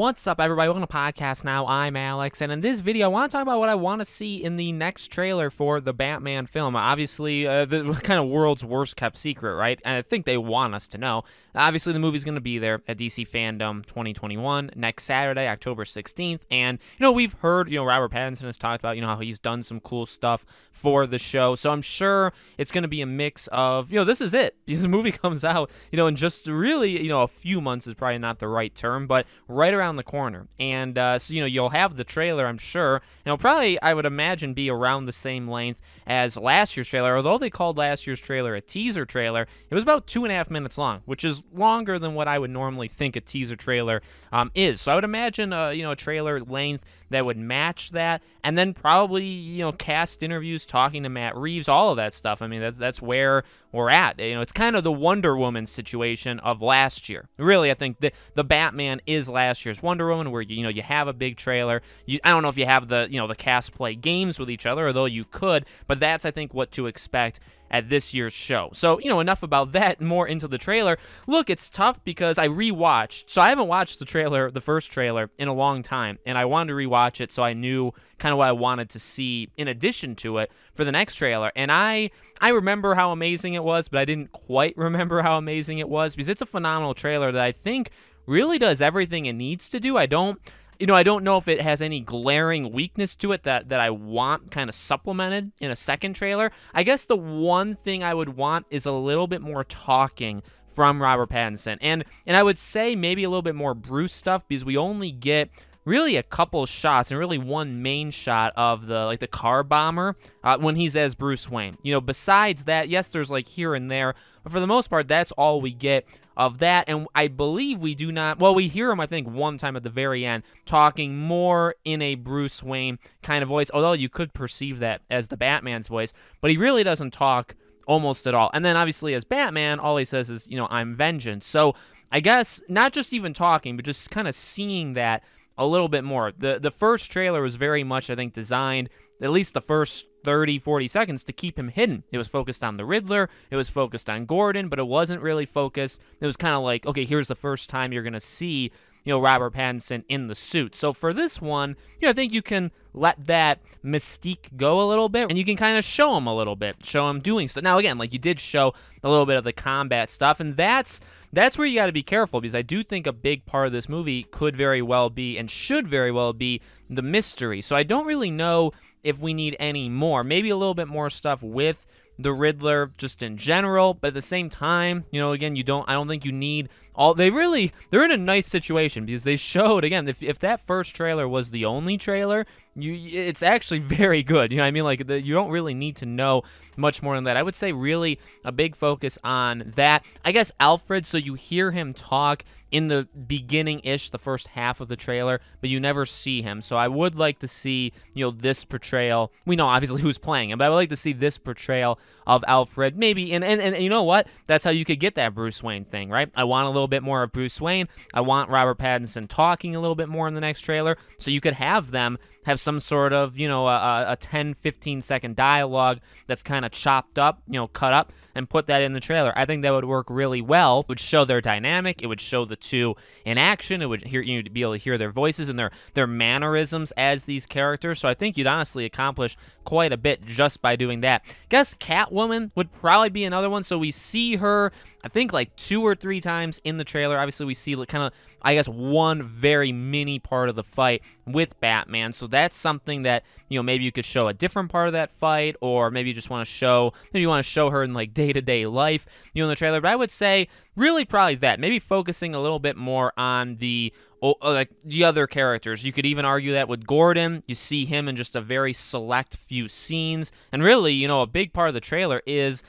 What's up, everybody? Welcome to Podcast Now. I'm Alex, and in this video, I want to talk about what I want to see in the next trailer for the Batman film. Obviously, uh, the kind of world's worst kept secret, right? And I think they want us to know. Obviously, the movie's going to be there at DC Fandome 2021 next Saturday, October 16th. And, you know, we've heard, you know, Robert Pattinson has talked about, you know, how he's done some cool stuff for the show. So I'm sure it's going to be a mix of, you know, this is it. The movie comes out, you know, in just really, you know, a few months is probably not the right term, but right around the corner. And uh, so, you know, you'll have the trailer, I'm sure. And it'll probably, I would imagine, be around the same length as last year's trailer. Although they called last year's trailer a teaser trailer, it was about two and a half minutes long, which is longer than what I would normally think a teaser trailer um, is. So I would imagine, uh, you know, a trailer length that would match that, and then probably you know cast interviews, talking to Matt Reeves, all of that stuff. I mean, that's that's where we're at. You know, it's kind of the Wonder Woman situation of last year. Really, I think the the Batman is last year's Wonder Woman, where you know you have a big trailer. You I don't know if you have the you know the cast play games with each other, although you could, but that's I think what to expect at this year's show. So, you know, enough about that, more into the trailer. Look, it's tough because I rewatched. So I haven't watched the trailer, the first trailer, in a long time, and I wanted to rewatch it so I knew kind of what I wanted to see in addition to it for the next trailer. And I I remember how amazing it was, but I didn't quite remember how amazing it was because it's a phenomenal trailer that I think really does everything it needs to do. I don't you know, I don't know if it has any glaring weakness to it that, that I want kind of supplemented in a second trailer. I guess the one thing I would want is a little bit more talking from Robert Pattinson. And and I would say maybe a little bit more Bruce stuff because we only get really a couple shots and really one main shot of the like the car bomber uh, when he's as Bruce Wayne. You know, besides that, yes, there's like here and there, but for the most part, that's all we get of that. And I believe we do not, well, we hear him, I think, one time at the very end, talking more in a Bruce Wayne kind of voice, although you could perceive that as the Batman's voice, but he really doesn't talk almost at all. And then obviously, as Batman, all he says is, you know, I'm vengeance. So I guess not just even talking, but just kind of seeing that a little bit more. The the first trailer was very much I think designed at least the first 30 40 seconds to keep him hidden. It was focused on the Riddler, it was focused on Gordon, but it wasn't really focused. It was kind of like, okay, here's the first time you're going to see you know, Robert Pattinson in the suit. So for this one, you know, I think you can let that mystique go a little bit and you can kind of show him a little bit, show him doing stuff. Now again, like you did show a little bit of the combat stuff and that's that's where you got to be careful because I do think a big part of this movie could very well be and should very well be the mystery. So I don't really know if we need any more. Maybe a little bit more stuff with the Riddler just in general, but at the same time, you know, again, you don't I don't think you need all they really they're in a nice situation because they showed again if, if that first trailer was the only trailer you it's actually very good you know i mean? Like the, you don't really need to know much more than that. I would say really a big focus on that. I guess alfred so you hear him talk in the beginning ish the first half of the trailer but you never see him. So i would like to see you know this portrayal. We know obviously who's playing him but i would like to see this portrayal of alfred maybe and and, and you know what that's how you could get that bruce wayne thing right i want a little bit more of Bruce Wayne. I want Robert Pattinson talking a little bit more in the next trailer. So you could have them have some sort of, you know, a, a 10, 15 second dialogue that's kind of chopped up, you know, cut up, and put that in the trailer. I think that would work really well. It would show their dynamic. It would show the two in action. It would hear you be able to hear their voices and their their mannerisms as these characters. So I think you'd honestly accomplish quite a bit just by doing that. Guess Catwoman would probably be another one. So we see her, I think, like two or three times in the trailer. Obviously, we see kind of, I guess, one very mini part of the fight with Batman. So that's something that, you know, maybe you could show a different part of that fight, or maybe you just want to show, maybe you want to show her in like day to day life, you know, in the trailer. But I would say, really, probably that. Maybe focusing a little bit more on the uh, like the other characters. You could even argue that with Gordon, you see him in just a very select few scenes. And really, you know, a big part of the trailer is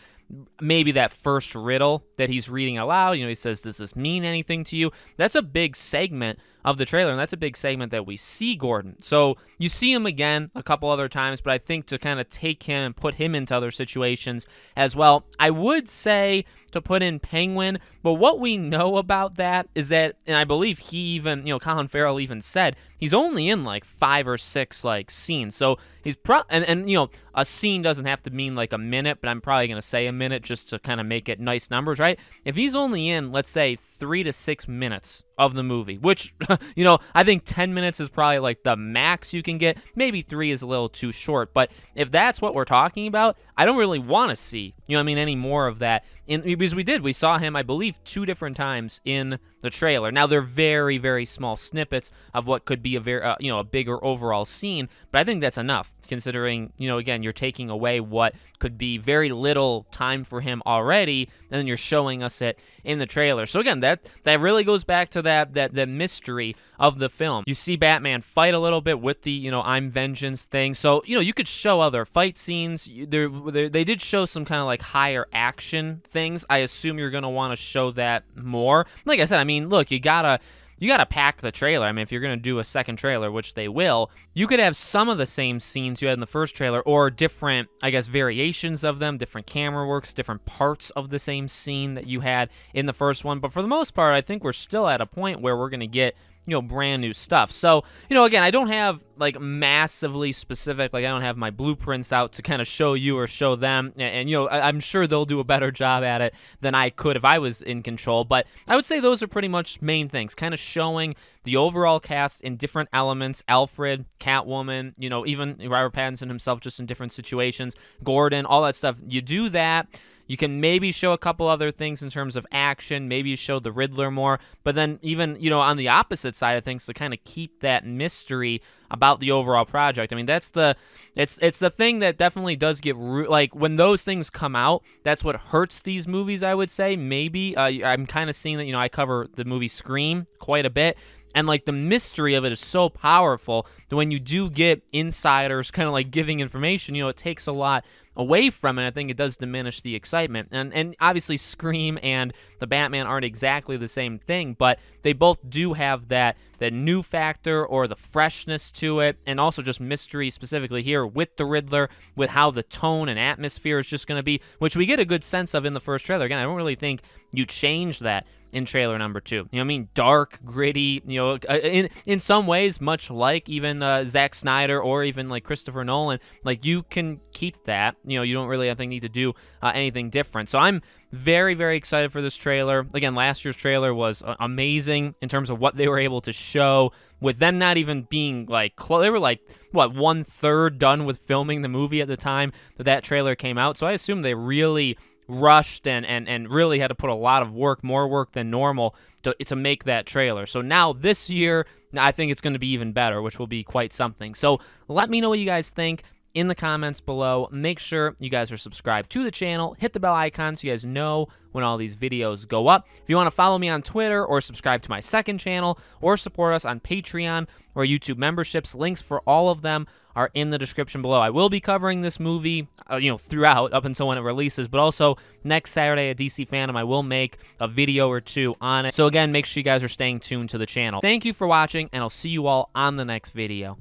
maybe that first riddle that he's reading aloud. You know, he says, Does this mean anything to you? That's a big segment of the trailer, and that's a big segment that we see Gordon. So you see him again a couple other times, but I think to kind of take him and put him into other situations as well, I would say to put in Penguin, but what we know about that is that, and I believe he even, you know, Colin Farrell even said he's only in like five or six like scenes. So he's pro, and, and you know, a scene doesn't have to mean like a minute, but I'm probably going to say a minute just to kind of make it nice numbers, right? If he's only in, let's say, three to six minutes of the movie, which, you know, I think 10 minutes is probably like the max you can get. Maybe three is a little too short, but if that's what we're talking about, I don't really want to see, you know I mean, any more of that. In, because we did, we saw him, I believe, two different times in the trailer. Now, they're very, very small snippets of what could be a very, uh, you know, a bigger overall scene, but I think that's enough considering, you know, again, you're taking away what could be very little time for him already, and then you're showing us it in the trailer. So again, that that really goes back to that that the mystery of the film. You see Batman fight a little bit with the, you know, I'm vengeance thing. So, you know, you could show other fight scenes. There, they did show some kind of like higher action things. I assume you're going to want to show that more. Like I said, I mean, look, you got to you got to pack the trailer. I mean, if you're going to do a second trailer, which they will, you could have some of the same scenes you had in the first trailer or different, I guess, variations of them, different camera works, different parts of the same scene that you had in the first one. But for the most part, I think we're still at a point where we're going to get you know, brand new stuff. So, you know, again, I don't have like massively specific, like I don't have my blueprints out to kind of show you or show them. And, and, you know, I, am sure they'll do a better job at it than I could if I was in control. But I would say those are pretty much main things, kind of showing the overall cast in different elements Alfred, Catwoman, you know, even Robert Pattinson himself just in different situations, Gordon, all that stuff. You do that you can maybe show a couple other things in terms of action. Maybe you show the Riddler more. But then, even, you know, on the opposite side of things, to kind of keep that mystery about the overall project. I mean, that's the it's it's the thing that definitely does get like when those things come out. That's what hurts these movies. I would say maybe uh, I'm kind of seeing that. You know, I cover the movie Scream quite a bit. And like the mystery of it is so powerful that when you do get insiders kind of like giving information, you know, it takes a lot away from it, I think it does diminish the excitement. And and obviously Scream and the Batman aren't exactly the same thing, but they both do have that that new factor or the freshness to it, and also just mystery specifically here with the Riddler, with how the tone and atmosphere is just going to be, which we get a good sense of in the first trailer. Again, I don't really think you change that in trailer number two. You know, what I mean, dark, gritty. You know, uh, in in some ways, much like even uh, Zack Snyder or even like Christopher Nolan. Like you can keep that. You know, you don't really I think need to do uh, anything different. So I'm very very excited for this trailer. Again, last year's trailer was uh, amazing in terms of what they were able to show. With them not even being like close, they were like what one third done with filming the movie at the time that that trailer came out. So I assume they really rushed and, and, and really had to put a lot of work, more work than normal, to, to make that trailer. So now this year, I think it's going to be even better, which will be quite something. So let me know what you guys think in the comments below. Make sure you guys are subscribed to the channel. Hit the bell icon so you guys know when all these videos go up. If you want to follow me on Twitter or subscribe to my second channel or support us on Patreon or YouTube memberships, links for all of them are in the description below. I will be covering this movie, uh, you know, throughout up until when it releases, but also next Saturday at DC Fandome, I will make a video or two on it. So again, make sure you guys are staying tuned to the channel. Thank you for watching, and I'll see you all on the next video.